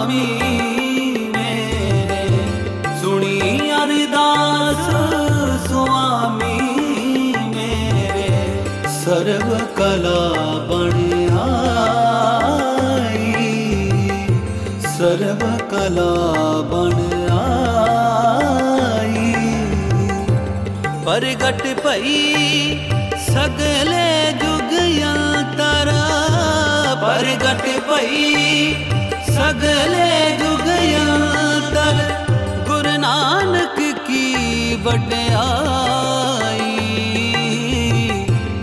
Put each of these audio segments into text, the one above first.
ਸੁਆਮੀ ਮੇਰੇ ਸੁਣੀ ਅਰਦਾਸ ਸੁਆਮੀ ਮੇਰੇ ਸਰਬ ਕਲਾ ਬਣ ਆਈ ਸਰਬ ਕਲਾ ਬਣ ਆਈ ਪ੍ਰਗਟ ਭਈ ਸਗਲੇ ਜੁਗ ਅੰਤਰ ਪ੍ਰਗਟ ਭਈ ਸਗਲੇ ਜੁਗ ਅੰਤਰ ਗੁਰੂ ਨਾਨਕ ਕੀ ਵਡਿਆਈ।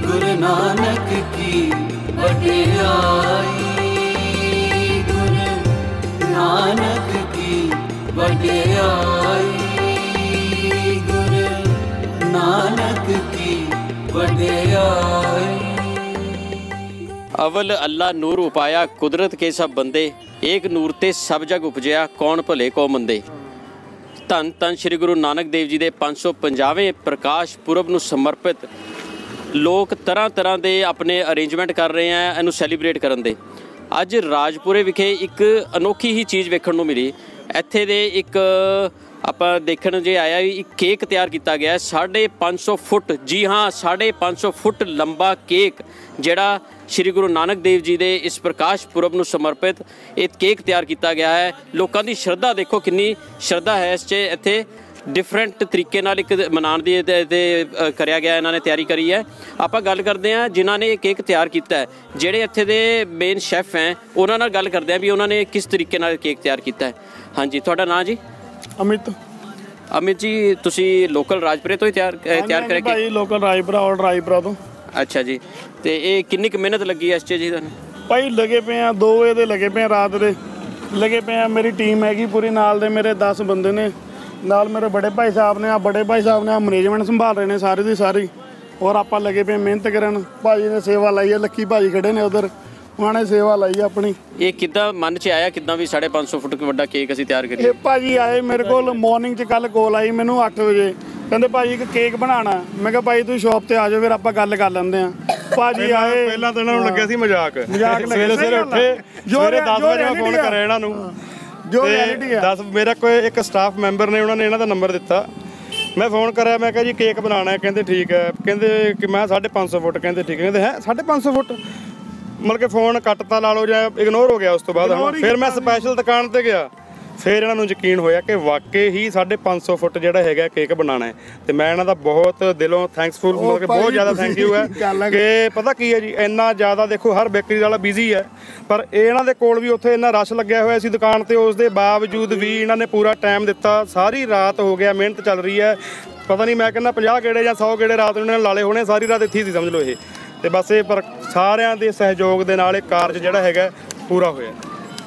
ਗੁਰੂ ਨਾਨਕ ਕੀ ਵਡਿਆਈ। ਗੁਰੂ ਨਾਨਕ ਕੀ ਵਡਿਆਈ। ਗੁਰੂ ਨਾਨਕ ਕੀ ਵਡਿਆਈ। ਅਵਲ ਅੱਲਾ ਨੂਰ ਉਪਾਇਆ, ਕੁਦਰਤ ਕੇ ਸਭ ਬੰਦੇ, ਏਕ ਨੂਰ ਤੇ ਸਭ ਜਗ ਉਪਜਿਆ, ਕੌਣ ਭਲੇ ਕੋ ਮੰਦੇ? ਧੰਨ ਧੰਨ ਸ੍ਰੀ ਗੁਰੂ ਨਾਨਕ ਦੇਵ ਜੀ ਦੇ 550ਵੇਂ ਪ੍ਰਕਾਸ਼ ਪੁਰਬ ਨੂੰ ਸਮਰਪਿਤ ਲੋਕ ਤਰ੍ਹਾਂ ਤਰ੍ਹਾਂ ਦੇ ਆਪਣੇ ਅਰੇਂਜਮੈਂਟ ਕਰ ਰਹੇ ਆ, ਇਹਨੂੰ ਸੈਲੀਬ੍ਰੇਟ ਕਰਨ ਦੇ। ਅੱਜ ਰਾਜਪੁਰੇ ਵਿਖੇ ਇੱਕ ਅਨੋਖੀ ਹੀ ਚੀਜ਼ ਵੇਖਣ ਨੂੰ ਮਿਲੀ। ਇੱਥੇ ਦੇ ਇੱਕ ਆਪਾਂ ਦੇਖਣ ਜੇ ਆਇਆ ਵੀ ਇੱਕ ਕੇਕ ਤਿਆਰ ਕੀਤਾ ਗਿਆ ਹੈ 550 ਫੁੱਟ। ਜੀ ਹਾਂ 550 ਫੁੱਟ ਲੰਬਾ ਕੇਕ, ਜਿਹੜਾ ਸ੍ਰੀ ਗੁਰੂ ਨਾਨਕ ਦੇਵ ਜੀ ਦੇ ਇਸ ਪ੍ਰਕਾਸ਼ ਪੁਰਬ ਨੂੰ ਸਮਰਪਿਤ ਇਹ ਕੇਕ ਤਿਆਰ ਕੀਤਾ ਗਿਆ ਹੈ। ਲੋਕਾਂ ਦੀ ਸ਼ਰਧਾ ਦੇਖੋ ਕਿੰਨੀ ਸ਼ਰਧਾ ਹੈ ਇਸ 'ਚ। ਇੱਥੇ ਡਿਫਰੈਂਟ ਤਰੀਕੇ ਨਾਲ ਇੱਕ ਮਨਾਉਣ ਦੀ ਤੇ ਕਰਿਆ ਗਿਆ, ਇਹਨਾਂ ਨੇ ਤਿਆਰੀ ਕਰੀ ਹੈ। ਆਪਾਂ ਗੱਲ ਕਰਦੇ ਹਾਂ ਜਿਨ੍ਹਾਂ ਨੇ ਇਹ ਕੇਕ ਤਿਆਰ ਕੀਤਾ ਹੈ। ਜਿਹੜੇ ਇੱਥੇ ਦੇ ਮੇਨ ਸ਼ੈਫ ਹੈ, ਉਹਨਾਂ ਨਾਲ ਗੱਲ ਕਰਦੇ ਹਾਂ ਵੀ ਉਹਨਾਂ ਨੇ ਕਿਸ ਤਰੀਕੇ ਨਾਲ ਕੇਕ ਤਿਆਰ ਕੀਤਾ ਹੈ। ਹਾਂਜੀ, ਤੁਹਾਡਾ ਨਾਂ ਜੀ? ਅਮਿਤ। ਅਮਿਤ ਜੀ ਤੁਸੀਂ ਲੋਕਲ ਰਾਜਪੁਰੇ ਤੋਂ ਹੀ ਤਿਆਰ ਤਿਆਰ ਕਰਿਆ ਭਾਈ ਲੋਕਲ ਰਾਜਪੁਰਾ ਔਰ ਰਾਜਪੁਰਾ ਤੋਂ। ਅੱਛਾ ਜੀ। ਤੇ ਇਹ ਕਿੰਨੀ ਕੁ ਮਿਹਨਤ ਲੱਗੀ ਇਸ 'ਚ ਜੀ ਤੁਹਾਨੂੰ? ਭਾਈ ਲੱਗੇ ਪਏ ਆ 2 ਵਜੇ ਦੇ ਲੱਗੇ ਪਏ ਆ ਰਾਤ ਦੇ। ਲੱਗੇ ਪਏ ਆ ਮੇਰੀ ਟੀਮ ਹੈਗੀ ਪੂਰੀ ਨਾਲ ਦੇ ਮੇਰੇ 10 ਬੰਦੇ ਨੇ। ਨਾਲ ਮੇਰੇ ਬੜੇ ਭਾਈ ਸਾਹਿਬ ਨੇ ਆ ਬੜੇ ਭਾਈ ਸਾਹਿਬ ਨੇ ਆ ਮੈਨੇਜਮੈਂਟ ਸੰਭਾਲ ਰਹੇ ਨੇ ਸਾਰੇ ਦੀ ਸਾਰੀ। ਔਰ ਆਪਾਂ ਲੱਗੇ ਪਏ ਮਿਹਨਤ ਕਰਨ। ਭਾਜੀ ਨੇ ਸੇਵਾ ਲਾਈ ਹੈ ਲੱਕੀ ਭਾਜੀ ਖੜੇ ਨੇ ਉਧਰ। ਉਹਨਾਂ ਨੇ ਸੇਵਾ ਲਾਈ ਆਪਣੀ। ਇਹ ਕਿੱਦਾਂ ਮਨ 'ਚ ਆਇਆ ਕਿੱਦਾਂ ਵੀ 550 ਫੁੱਟ ਵੱਡਾ ਕੇਕ ਅਸੀਂ ਤਿਆਰ ਕਰੀਏ? ਇਹ ਭਾਜੀ ਆਏ ਮੇਰੇ ਕੋਲ ਮਾਰਨਿੰਗ 'ਚ ਕੱਲ ਕੋਲ ਆਈ ਮੈਨੂੰ 8 ਵਜੇ। ਕਹਿੰਦੇ ਭਾਜੀ ਇੱਕ ਕੇਕ ਬਣਾਉਣਾ ਮੈਂ ਕਿਹਾ ਭਾਈ ਤੂੰ ਸ਼ਾਪ ਤੇ ਆ ਜਾਓ ਫਿਰ ਆਪਾਂ ਗੱਲ ਕਰ ਲੈਂਦੇ ਆ ਭਾਜੀ ਆਏ। ਪਹਿਲਾਂ ਤਾਂ ਇਹਨਾਂ ਨੂੰ ਲੱਗਿਆ ਸੀ ਮਜ਼ਾਕ। ਮਜ਼ਾਕ ਲੱਗਿਆ, ਸਵੇਰੇ ਸਵੇਰੇ। ਉੱਠੇ। ਸਵੇਰੇ ਰਿਆ- 10 ਜੋ ਵਜੇ ਮੈਂ ਫੋਨ। ਕਰਿਆ ਇਹਨਾਂ ਨੂੰ। ਜੋ reality ਆ। 10 ਮੇਰਾ ਕੋਈ ਇੱਕ ਸਟਾਫ ਮੈਂਬਰ ਨੇ ਉਹਨਾਂ ਨੇ ਇਹਨਾਂ ਦਾ ਨੰਬਰ ਦਿੱਤਾ। ਮੈਂ ਫੋਨ ਕਰਿਆ ਮੈਂ ਕਿਹਾ ਜੀ ਕੇਕ ਬਣਾਉਣਾ ਹੈ। ਕਹਿੰਦੇ ਠੀਕ ਹੈ। ਕਹਿੰਦੇ ਕਿ ਮੈਂ 550 ਫੁੱਟ। ਕਹਿੰਦੇ ਠੀਕ ਹੈ। ਕਹਿੰਦੇ ਹੈ 550 ਫੁੱਟ? ਮਤਲਬ ਕਿ ਫੋਨ ਕੱਟਤਾ ਲਾ ਲਓ ਜਾਂ ਇਗਨੋਰ ਹੋ ਗਿਆ ਉਸ ਤੋਂ ਬਾਅਦ Ignore ਹੀ ਫਿਰ ਮੈਂ ਸਪੈਸ਼ਲ ਦੁਕਾਨ ਤੇ ਗਿਆ। ਫਿਰ ਇਹਨਾਂ ਨੂੰ ਯਕੀਨ ਹੋਇਆ ਕਿ ਵਾਕਈ ਹੀ 550 ਫੁੱਟ ਜਿਹੜਾ ਹੈਗਾ ਕੇਕ ਬਣਾਉਣਾ ਹੈ। ਤੇ ਮੈਂ ਇਹਨਾਂ ਦਾ ਬਹੁਤ ਦਿਲੋਂ ਥੈਂਕਸਫੁਲ ਮਤਲਬ ਕਿ ਬਹੁਤ ਜ਼ਿਆਦਾ ਥੈਂਕ ਯੂ ਹੈ ਕਿ ਪਤਾ ਕੀ ਹੈ ਜੀ ਇੰਨਾ ਜ਼ਿਆਦਾ ਦੇਖੋ ਹਰ ਬੇਕਰੀ ਵਾਲਾ ਬਿਜ਼ੀ ਹੈ। ਪਰ ਇਹਨਾਂ ਦੇ ਕੋਲ ਵੀ ਉੱਥੇ ਇੰਨਾ ਰਸ਼ ਲੱਗਿਆ ਹੋਇਆ ਸੀ ਦੁਕਾਨ ਤੇ ਉਸ ਦੇ ਬਾਵਜੂਦ ਵੀ ਇਹਨਾਂ ਨੇ ਪੂਰਾ ਟਾਈਮ ਦਿੱਤਾ। ਸਾਰੀ ਰਾਤ ਹੋ ਗਿਆ ਮਿਹਨਤ ਚੱਲ ਰਹੀ ਹੈ। ਪਤਾ ਨਹੀਂ ਮੈਂ ਕਹਿੰਦਾ 50 ਗੇੜੇ ਜਾਂ 100 ਗੇੜੇ ਰਾਤ ਨੂੰ ਇਹਨਾਂ ਨੇ ਲਾਲੇ ਹੋਣੇ ਸਾਰੀ ਰਾਤ ਇੱਥੇ ਹੀ ਸੀ ਸਮਝ ਲਓ ਇਹ। ਤੇ ਬਸ ਇਹ ਪਰ ਸਾਰਿਆਂ ਦੇ ਸਹਿਯੋਗ ਦੇ ਨਾਲ ਇਹ ਕਾਰਜ ਜਿਹੜਾ ਹੈਗਾ ਪੂਰਾ ਹੋਇਆ।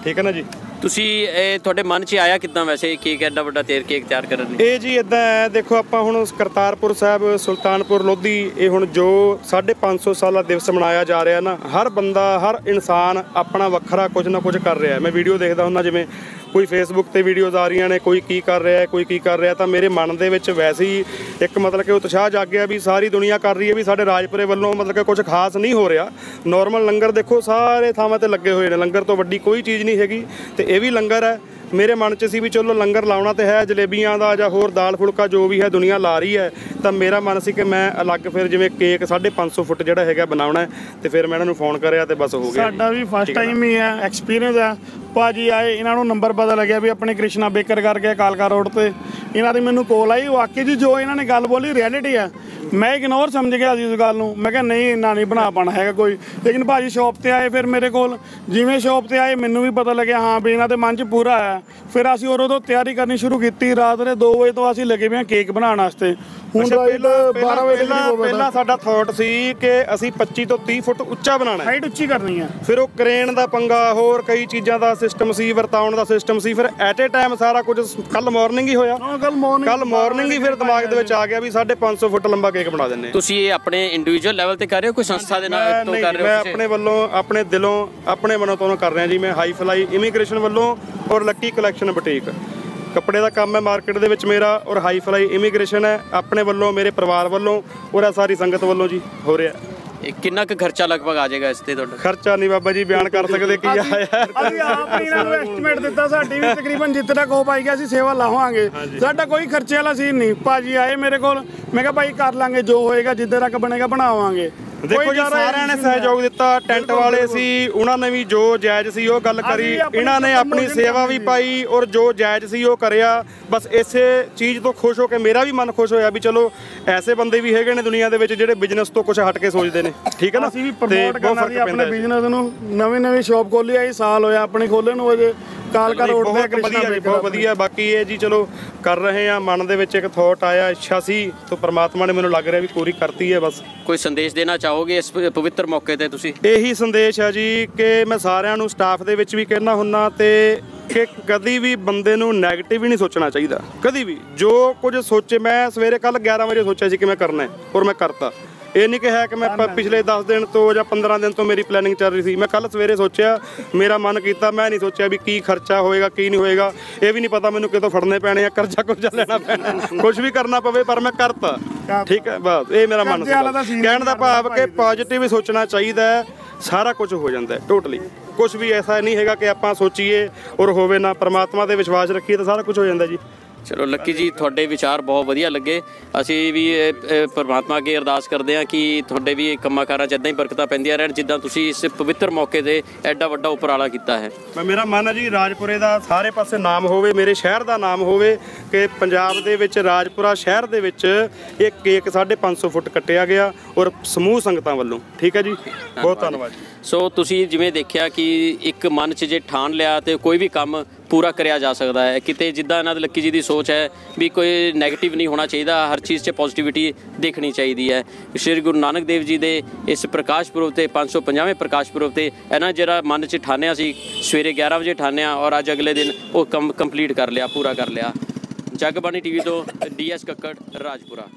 ਠੀਕ ਹੈ ਨਾ ਜੀ? ਤੁਸੀਂ ਇਹ ਤੁਹਾਡੇ ਮਨ 'ਚ ਆਇਆ ਕਿੱਦਾਂ ਵੈਸੇ? ਕੇਕ ਐਡਾ ਵੱਡਾ ਤੇਰ ਕੇਕ ਤਿਆਰ ਕਰਨ ਲਈ? ਇਹ ਜੀ ਇਦਾਂ ਹੈ ਦੇਖੋ ਆਪਾਂ ਹੁਣ ਕਰਤਾਰਪੁਰ ਸਾਹਿਬ ਸੁਲਤਾਨਪੁਰ ਲੋਧੀ ਇਹ ਹੁਣ ਜੋ 550 ਸਾਲਾ ਦਿਵਸ ਮਨਾਇਆ ਜਾ ਰਿਹਾ ਨਾ ਹਰ ਬੰਦਾ ਹਰ ਇਨਸਾਨ ਆਪਣਾ ਵੱਖਰਾ ਕੁਝ ਨਾ ਕੁਝ ਕਰ ਰਿਹਾ ਮੈਂ ਵੀਡੀਓ ਦੇਖਦਾ ਹੁੰਦਾ ਜਿਵੇਂ ਕੋਈ ਫੇਸਬੁੱਕ ਤੇ ਵੀਡੀਓਜ਼ ਆ ਰਹੀਆਂ ਨੇ ਕੋਈ ਕੀ ਕਰ ਰਿਹਾ ਹੈ ਕੋਈ ਕੀ ਕਰ ਰਿਹਾ ਤਾਂ ਮੇਰੇ ਮਨ ਦੇ ਵਿੱਚ ਵੈਸੇ ਹੀ ਇੱਕ ਮਤਲਬ ਕਿ ਉਤਸ਼ਾਹ ਜਾਗਿਆ ਵੀ ਸਾਰੀ ਦੁਨੀਆ ਕਰ ਰਹੀ ਹੈ ਵੀ ਸਾਡੇ ਰਾਜਪੁਰੇ ਵੱਲੋਂ ਮਤਲਬ ਕਿ ਕੁਝ ਖਾਸ ਨਹੀਂ ਹੋ ਰਿਹਾ। ਨਾਰਮਲ ਲੰਗਰ ਦੇਖੋ ਸਾਰੇ ਥਾਵਾਂ ਤੇ ਲੱਗੇ ਹੋਏ ਨੇ। ਲੰਗਰ ਤੋਂ ਵੱਡੀ ਕੋਈ ਚੀਜ਼ ਨਹੀਂ ਹੈਗੀ ਤੇ ਇਹ ਵੀ ਲੰਗਰ ਹੈ। ਮੇਰੇ ਮਨ 'ਚ ਸੀ ਵੀ ਚਲੋ ਲੰਗਰ ਲਾਉਣਾ ਤੇ ਹੈ ਜਲੇਬੀਆਂ ਦਾ ਜਾਂ ਹੋਰ ਦਾਲ ਫੁਲਕਾ ਜੋ ਵੀ ਹੈ ਦੁਨੀਆ ਲਾ ਰਹੀ ਹੈ ਤਾਂ ਮੇਰਾ ਮਨ ਸੀ ਕਿ ਮੈਂ ਅਲੱਗ ਫਿਰ ਜਿਵੇਂ ਕੇਕ 550 ਫੁੱਟ ਜਿਹੜਾ ਹੈਗਾ ਬਣਾਉਣਾ ਤੇ ਫਿਰ ਮੈਂ ਇਹਨਾਂ ਨੂੰ ਫੋਨ ਕਰਿਆ ਤੇ ਬਸ ਹੋ ਗਿਆ। ਸਾਡਾ ਵੀ ਫਸਟ ਟਾਈਮ ਹੀ ਹੈ ਐਕਸਪੀਰੀਅੰਸ ਹੈ। ਭਾਜੀ ਆਏ, ਇਹਨਾਂ ਨੂੰ ਨੰਬਰ ਪਤਾ ਲੱਗਿਆ ਵੀ ਆਪਣੇ ਕ੍ਰਿਸ਼ਨਾ ਬੇਕਰ ਕਰਕੇ ਕਾਲਕਾ ਰੋਡ ਤੇ। ਇਹਨਾਂ ਦੀ ਮੈਨੂੰ ਕੋਲ ਆਈ ਵਾਕਈ ਜੀ ਜੋ ਇਹਨਾਂ ਨੇ ਗੱਲ ਬੋਲੀ ਰਿਐਲਿਟੀ ਹੈ ਮੈਂ ਇਗਨੋਰ ਸਮਝ ਗਿਆ ਜੀ ਉਸ ਗੱਲ ਨੂੰ। ਮੈਂ ਕਿਹਾ ਨਹੀਂ, ਇੰਨਾ ਨਹੀਂ ਬਣਾ ਪਾਣਾ ਹੈਗਾ ਕੋਈ। ਲੇਕਿਨ ਭਾਜੀ ਸ਼ਾਪ ਤੇ ਆਏ ਫਿਰ ਮੇਰੇ ਕੋਲ। ਜਿਵੇਂ ਸ਼ਾਪ ਤੇ ਆਏ, ਮੈਨੂੰ ਵੀ ਪਤਾ ਲੱਗਿਆ, ਹਾਂ ਵੀ ਇਹਨਾਂ ਦੇ ਮਨ 'ਚ ਪੂਰਾ ਆਇਆ ਫਿਰ ਅਸੀਂ ਉਦੋਂ ਤੋਂ ਤਿਆਰੀ ਕਰਨੀ ਸ਼ੁਰੂ ਕੀਤੀ। ਰਾਤ ਦੇ 2 ਵਜੇ ਤੋਂ ਅਸੀਂ ਲੱਗੇ ਪਏ ਹਾਂ ਕੇਕ ਬਣਾਉਣ ਵਾਸਤੇ। ਹੁਣ ਰਾਤ 12 ਵਜੇ ਪਹਿਲਾਂ ਪਹਿਲਾਂ ਸਾਡਾ ਥਾਟ ਸੀ ਕਿ ਅਸੀਂ 25 ਤੋਂ 30 ਫੁੱਟ ਉੱਚਾ ਬਣਾਉਣਾ ਹੈ। ਹਾਈਟ ਉੱਚੀ ਕਰਨੀ ਹੈ। ਫਿਰ ਉਹ ਕ੍ਰੇਨ ਦਾ ਪੰਗਾ ਹੋਰ ਕਈ ਚੀਜ਼ਾਂ ਦਾ ਸਿਸਟਮ ਸੀ ਵਰਤਾਉਣ ਦਾ ਸਿਸਟਮ ਸੀ। ਫਿਰ ਐਟ ਏ ਟਾਈਮ ਸਾਰਾ ਕੁਝ ਕੱਲ ਮਾਰਨਿੰਗ ਹੀ ਹੋਇਆ। ਹਾਂ ਕੱਲ ਮਾਰਨਿੰਗ ਕੱਲ ਮਾਰਨਿੰਗ ਹੀ ਫਿਰ ਦਿਮਾਗ ਦੇ ਵਿੱਚ ਆ ਗਿਆ ਵੀ 550 ਫੁੱਟ ਲੰਬਾ ਕੇਕ ਬਣਾ ਦਿੰਨੇ ਤੁਸੀਂ ਇਹ ਆਪਣੇ ਇੰਡੀਵਿਜੂਅਲ ਲੈਵਲ ਤੇ ਕਰ ਰਹੇ ਹੋ ਕੋਈ ਸੰਸਥਾ ਦੇ ਨਾਲ ਤੋਂ ਕਰ ਰਹੇ ਮੈਂ ਹੋ ਤੁਸੀਂ? ਆਪਣੇ ਵੱਲੋਂ ਆਪਣੇ ਦਿਲੋਂ ਆਪਣੇ ਮਨੋਂ ਤੋਂ ਕਰ ਰਿਹਾ ਜੀ। ਮੈਂ ਹਾਈ ਫਲਾਈ ਇਮੀਗ੍ਰੇਸ਼ਨ ਵੱਲੋਂ ਔਰ ਲੱਕੀ ਕਲੈਕਸ਼ਨ ਬੁਟੀਕ ਕੱਪੜੇ ਦਾ ਕੰਮ ਹੈ ਮਾਰਕੀਟ ਦੇ ਵਿੱਚ ਮੇਰਾ ਔਰ ਹਾਈ ਫਲਾਈ ਇਮੀਗ੍ਰੇਸ਼ਨ ਹੈ। ਆਪਣੇ ਵੱਲੋਂ ਮੇਰੇ ਪਰਿਵਾਰ ਵੱਲੋਂ ਔਰ ਇਹ ਸਾਰੀ ਸੰਗਤ ਵੱਲੋਂ ਜੀ ਹੋ ਰਿਹਾ। ਇਹ ਕਿੰਨਾ ਕੁ ਖਰਚਾ ਲਗਭਗ ਆ ਜਾਏਗਾ ਇਸ ਤੇ ਤੁਹਾਡਾ? ਖਰਚਾ ਨਹੀਂ ਬਾਬਾ ਜੀ ਬਿਆਨ ਕਰ ਸਕਦੇ ਕੀ ਆਇਆ ਅਸੀਂ ਆਪ ਹੀ ਇਹਨਾਂ ਨੂੰ ਐਸਟੀਮੇਟ ਦਿੱਤਾ ਸਾਡੀ ਵੀ ਤਕਰੀਬਨ ਜਿੱਥੇ ਤੱਕ ਹੋ ਪਾਏਗਾ ਅਸੀਂ ਸੇਵਾ ਲਾਵਾਂਗੇ। ਸਾਡਾ ਕੋਈ ਖਰਚੇ ਵਾਲਾ ਸੀਨ ਨਹੀਂ। ਭਾਜੀ ਆਏ ਮੇਰੇ ਕੋਲ ਮੈਂ ਕਿਹਾ ਭਾਈ ਕਰ ਲਾਂਗੇ ਜੋ ਹੋਏਗਾ ਜਿੱਦੇ ਤੱਕ ਬਣੇਗਾ ਬਣਾਵਾਂਗੇ। ਦੇਖੋ ਜੀ ਸਾਰਿਆਂ ਨੇ ਸਹਿਯੋਗ ਦਿੱਤਾ ਟੈਂਟ ਵਾਲੇ ਸੀ ਉਹਨਾਂ ਨੇ ਵੀ ਜੋ ਜਾਇਜ਼ ਸੀ ਉਹ ਗੱਲ ਕਰੀ। ਇਹਨਾਂ ਨੇ ਆਪਣੀ ਸੇਵਾ ਵੀ ਪਾਈ ਔਰ ਜੋ ਜਾਇਜ਼ ਸੀ ਉਹ ਕਰਿਆ। ਬਸ ਇਸੇ ਚੀਜ਼ ਤੋਂ ਖੁਸ਼ ਹੋ ਕੇ ਮੇਰਾ ਵੀ ਮਨ ਖੁਸ਼ ਹੋਇਆ ਵੀ ਚਲੋ ਐਸੇ ਬੰਦੇ ਵੀ ਹੈਗੇ ਨੇ ਦੁਨੀਆ ਦੇ ਵਿੱਚ ਜਿਹੜੇ ਬਿਜ਼ਨਸ ਤੋਂ ਕੁਝ ਹਟ ਕੇ ਸੋਚਦੇ ਨੇ। ਠੀਕ ਹੈ ਨਾ? ਅਸੀਂ ਵੀ ਪ੍ਰਮੋਟ ਕਰਨਾ ਸੀ ਆਪਣੇ। ਬਿਜ਼ਨਸ ਨੂੰ। ਨਵੀਂ ਨਵੀਂ ਸ਼ਾਪ ਖੋਲੀ ਆਈ ਸਾਲ ਹੋਇਆ ਆਪਣੇ ਖੋਲੇ ਨੂੰ ਅਜੇ। ਕਾਲਕਾ ਰੋਡ ਤੇ ਬਹੁਤ ਕ੍ਰਿਸ਼ਨਾ ਵਧੀਆ ਜੀ ਬਹੁਤ ਵਧੀਆ। ਬਾਕੀ ਇਹ ਜੀ ਚਲੋ ਕਰ ਰਹੇ ਆ ਮਨ ਦੇ ਵਿੱਚ ਇੱਕ ਥੋਟ ਆਇਆ ਇੱਛਾ ਸੀ ਤੋਂ ਪ੍ਰਮਾਤਮਾ ਨੇ ਮੈਨੂੰ ਲੱਗ ਰਿਹਾ ਵੀ ਪੂਰੀ ਕਰਤੀ ਹੈ ਬਸ। ਕੋਈ ਸੰਦੇਸ਼ ਦੇਣਾ ਚਾਹੋਗੇ ਇਸ ਪਵਿੱਤਰ ਮੌਕੇ ਤੇ ਤੁਸੀਂ? ਇਹੀ ਸੰਦੇਸ਼ ਹੈ ਜੀ ਕਿ ਮੈਂ ਸਾਰਿਆਂ ਨੂੰ ਸਟਾਫ ਦੇ ਵਿੱਚ ਵੀ ਕਹਿਣਾ ਹੁੰਨਾ ਤੇ ਕਿ ਕਦੀ ਵੀ ਬੰਦੇ ਨੂੰ 네ਗੇਟਿਵ ਹੀ ਨਹੀਂ ਸੋਚਣਾ ਚਾਹੀਦਾ। ਕਦੀ ਵੀ। ਜੋ ਕੁਝ ਸੋਚੇ ਮੈਂ ਸਵੇਰੇ ਕੱਲ 11 ਵਜੇ ਸੋਚਿਆ ਸੀ ਕਿ ਮੈਂ ਕਰਨਾ ਹੈ ਔਰ ਮੈਂ ਕਰਤਾ। ਇਹ ਨਹੀਂ ਕਿਹਾ ਕਿ ਮੈਂ ਪ- ਪਿਛਲੇ 10 ਦਿਨ ਤੋਂ ਜਾਂ 15 ਦਿਨ ਤੋਂ ਮੇਰੀ ਪਲੈਨਿੰਗ ਚੱਲ ਰਹੀ ਸੀ। ਮੈਂ ਕੱਲ ਸਵੇਰੇ ਸੋਚਿਆ ਮੇਰਾ ਮਨ ਕੀਤਾ ਮੈਂ ਨਹੀਂ ਸੋਚਿਆ ਵੀ ਕੀ ਖਰਚਾ ਹੋਏਗਾ ਕੀ ਨਹੀਂ ਹੋਏਗਾ। ਇਹ ਵੀ ਨਹੀਂ ਪਤਾ ਮੈਨੂੰ ਕਿਤੋਂ ਫੜਨੇ ਪੈਣੇ ਆ ਕਰਜ਼ਾ ਕੁਰਜ਼ਾ ਲੈਣਾ ਪੈਣਾ। ਕੁਝ ਵੀ ਕਰਨਾ ਪਵੇ ਪਰ ਮੈਂ ਕਰਤਾ। ਠੀਕ ਹੈ ਬਸ ਇਹ ਮੇਰਾ ਮਨ ਕਰਜ਼ੇ ਵਾਲਾ ਤਾਂ ਕਹਿਣ ਦਾ ਭਾਵ ਕਿ ਪੋਜ਼ਿਟਿਵ ਸੋਚਣਾ ਚਾਹੀਦਾ ਹੈ ਸਾਰਾ ਕੁਝ ਹੋ ਜਾਂਦਾ ਹੈ ਟੋਟਲੀ ਕੁਝ ਵੀ ਐਸਾ ਨਹੀਂ ਹੈਗਾ ਕਿ ਆਪਾਂ ਸੋਚੀਏ ਔਰ ਹੋਵੇ ਨਾ ਪ੍ਰਮਾਤਮਾ ਤੇ ਵਿਸ਼ਵਾਸ ਰੱਖੀਏ ਤਾਂ ਸਾਰਾ ਕੁਝ ਹੋ ਜਾਂਦਾ ਜੀ। ਚਲੋ ਲੱਕੀ ਜੀ ਤੁਹਾਡੇ ਵਿਚਾਰ ਬਹੁਤ ਵਧੀਆ ਲੱਗੇ। ਅਸੀਂ ਵੀ ਪਰਮਾਤਮਾ ਅੱਗੇ ਅਰਦਾਸ ਕਰਦੇ ਹਾਂ ਕਿ ਤੁਹਾਡੇ ਵੀ ਕੰਮਾਂ ਕਾਰਾਂ 'ਚ ਇਦਾਂ ਹੀ ਬਰਕਤਾਂ ਪੈਂਦੀਆਂ ਰਹਿਣ ਜਿੱਦਾਂ ਤੁਸੀਂ ਇਸ ਪਵਿੱਤਰ ਮੌਕੇ ਤੇ ਐਡਾ ਵੱਡਾ ਉਪਰਾਲਾ ਕੀਤਾ ਹੈ। ਮੇਰਾ ਮਨ ਹੈ ਜੀ ਰਾਜਪੁਰੇ ਦਾ ਸਾਰੇ ਪਾਸੇ ਨਾਮ ਹੋਵੇ ਮੇਰੇ ਸ਼ਹਿਰ ਦਾ ਨਾਮ ਹੋਵੇ ਕਿ ਪੰਜਾਬ ਦੇ ਵਿੱਚ ਰਾਜਪੁਰਾ ਸ਼ਹਿਰ ਦੇ ਵਿੱਚ ਇਹ ਕੇਕ 550 ਫੁੱਟ ਕੱਟਿਆ ਗਿਆ ਔਰ ਸਮੂਹ ਸੰਗਤਾਂ ਵੱਲੋਂ। ਠੀਕ ਹੈ ਜੀ? ਬਹੁਤ ਧੰਨਵਾਦ ਸੋ ਤੁਸੀਂ ਜਿਵੇਂ ਦੇਖਿਆ ਕਿ ਇੱਕ ਮਨ 'ਚ ਜੇ ਠਾਣ ਲਿਆ ਤੇ ਕੋਈ ਵੀ ਕੰਮ ਪੂਰਾ ਕਰਿਆ ਜਾ ਸਕਦਾ ਹੈ। ਕਿਤੇ ਜਿੱਦਾਂ ਇਹਨਾਂ ਦੇ ਲੱਕੀ ਜੀ ਦੀ ਸੋਚ ਹੈ ਵੀ ਕੋਈ 네ਗੇਟਿਵ ਨਹੀਂ ਹੋਣਾ ਚਾਹੀਦਾ, ਹਰ ਚੀਜ਼ 'ਚ ਪੋਜ਼ਿਟਿਵਿਟੀ ਦੇਖਣੀ ਚਾਹੀਦੀ ਹੈ। ਸ਼੍ਰੀ ਗੁਰੂ ਨਾਨਕ ਦੇਵ ਜੀ ਦੇ ਇਸ ਪ੍ਰਕਾਸ਼ ਪੁਰਬ ਤੇ 550ਵੇਂ ਪ੍ਰਕਾਸ਼ ਪੁਰਬ ਤੇ ਇਹਨਾਂ ਜਿਹੜਾ ਮਨ 'ਚ ਠਾਣਿਆ ਸੀ, ਸਵੇਰੇ 11 ਵਜੇ ਠਾਣਿਆ ਔਰ ਅੱਜ ਅਗਲੇ ਦਿਨ ਉਹ ਕੰਮ ਕੰਪਲੀਟ ਕਰ ਲਿਆ, ਪੂਰਾ ਕਰ ਲਿਆ। ਜਗਬਾਣੀ ਟੀਵੀ ਤੋਂ ਡੀਐਸ ਕੱਕੜ, ਰਾਜਪੁਰਾ।